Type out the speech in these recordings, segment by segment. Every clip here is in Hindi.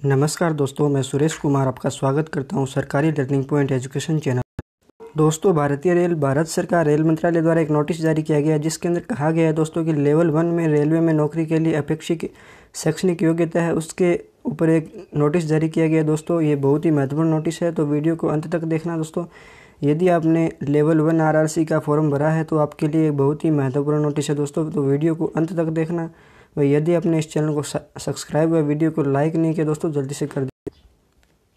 नमस्कार दोस्तों, मैं सुरेश कुमार आपका स्वागत करता हूँ सरकारी लर्निंग पॉइंट एजुकेशन चैनल दोस्तों, भारतीय रेल, भारत सरकार रेल मंत्रालय द्वारा एक नोटिस जारी किया गया है, जिसके अंदर कहा गया है दोस्तों कि लेवल वन में रेलवे में नौकरी के लिए अपेक्षित शैक्षणिक योग्यता है, उसके ऊपर एक नोटिस जारी किया गया दोस्तों, ये बहुत ही महत्वपूर्ण नोटिस है तो वीडियो को अंत तक देखना दोस्तों। यदि आपने लेवल वन आर का फॉर्म भरा है तो आपके लिए बहुत ही महत्वपूर्ण नोटिस है दोस्तों तो वीडियो को अंत तक देखना। व यदि आपने इस चैनल को सब्सक्राइब व वीडियो को लाइक नहीं किया दोस्तों, जल्दी से कर दें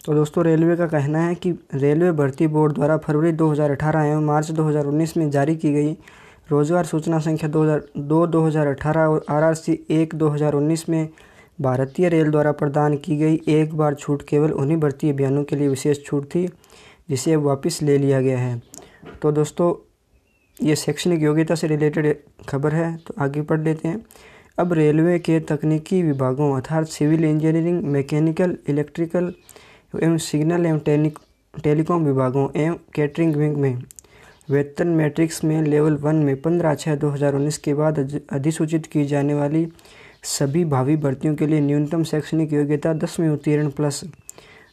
तो दोस्तों, रेलवे का कहना है कि रेलवे भर्ती बोर्ड द्वारा फरवरी 2018 एवं मार्च 2019 में जारी की गई रोज़गार सूचना संख्या दो हज़ार, दो दो हज़ार अठारह और आर आर सी एक दो हज़ार उन्नीस में भारतीय रेल द्वारा प्रदान की गई एक बार छूट केवल उन्हीं भर्ती अभियानों के लिए विशेष छूट थी, जिसे अब वापस ले लिया गया है। तो दोस्तों, ये शैक्षणिक योग्यता से रिलेटेड खबर है तो आगे पढ़ लेते हैं। अब रेलवे के तकनीकी विभागों अर्थात सिविल इंजीनियरिंग, मैकेनिकल, इलेक्ट्रिकल एवं सिग्नल एवं टेलीकॉम विभागों एवं कैटरिंग विंग में वेतन मैट्रिक्स में लेवल वन में पंद्रह छः दो हज़ार उन्नीस के बाद अधिसूचित की जाने वाली सभी भावी भर्तियों के लिए न्यूनतम शैक्षणिक योग्यता दसवीं उत्तीर्ण प्लस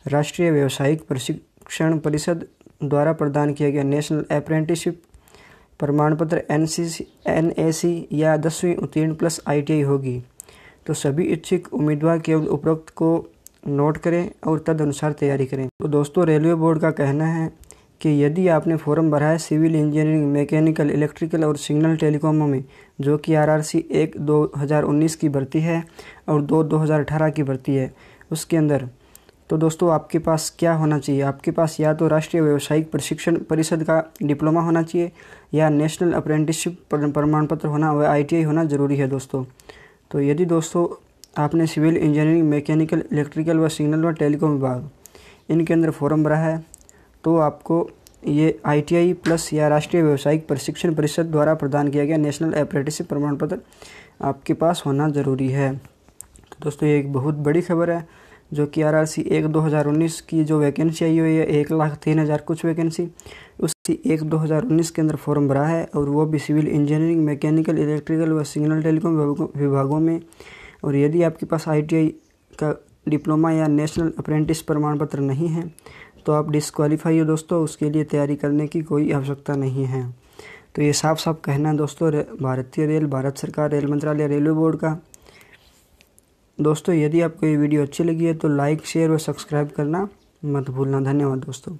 राष्ट्रीय व्यावसायिक प्रशिक्षण परिषद द्वारा प्रदान किया गया नेशनल अप्रेंटिसशिप प्रमाण पत्र एन सी एन ए सी या दसवीं उत्तीर्ण प्लस आई टी आई होगी। तो सभी इच्छुक उम्मीदवार केवल उपरोक्त को नोट करें और तदनुसार तैयारी करें। तो दोस्तों, रेलवे बोर्ड का कहना है कि यदि आपने फॉर्म भरा है सिविल इंजीनियरिंग, मैकेनिकल, इलेक्ट्रिकल और सिग्नल टेलीकॉमों में, जो कि आर आर सी एक दो हज़ार उन्नीस की भर्ती है और दो दो हज़ार अठारह की भर्ती है, उसके अंदर तो दोस्तों, आपके पास क्या होना चाहिए? आपके पास या तो राष्ट्रीय व्यावसायिक प्रशिक्षण परिषद का डिप्लोमा होना चाहिए, या नेशनल अप्रेंटिसशिप प्रमाण पत्र होना, व आई होना ज़रूरी है दोस्तों। तो यदि दोस्तों, आपने सिविल इंजीनियरिंग, मैकेनिकल, इलेक्ट्रिकल व सिग्नल व टेलीकॉम विभाग, इनके अंदर फॉर्म भरा है तो आपको ये आई प्लस या राष्ट्रीय व्यावसायिक प्रशिक्षण परिषद द्वारा प्रदान किया गया नेशनल अप्रेंटिसशिप प्रमाण पत्र आपके पास होना ज़रूरी है। तो दोस्तों, ये एक बहुत बड़ी खबर है। जो कि आर आर सी एक दो हज़ार उन्नीस की जो वैकेंसी आई हुई है, एक लाख तीन हज़ार कुछ वैकेंसी उसी एक दो हज़ार उन्नीस के अंदर फॉर्म भरा है और वो भी सिविल इंजीनियरिंग मैकेनिकल इलेक्ट्रिकल व सिग्नल टेलीकॉम विभागों में। और यदि आपके पास आईटीआई का डिप्लोमा या नेशनल अप्रेंटिस प्रमाण पत्र नहीं है तो आप डिसक्वालीफाई हो दोस्तों, उसके लिए तैयारी करने की कोई आवश्यकता नहीं है। तो ये साफ़ साफ़ कहना है दोस्तों, भारतीय रेल, भारत सरकार, रेल मंत्रालय, रेलवे बोर्ड का। दोस्तों, यदि आपको ये वीडियो अच्छी लगी है तो लाइक, शेयर और सब्सक्राइब करना मत भूलना। धन्यवाद दोस्तों।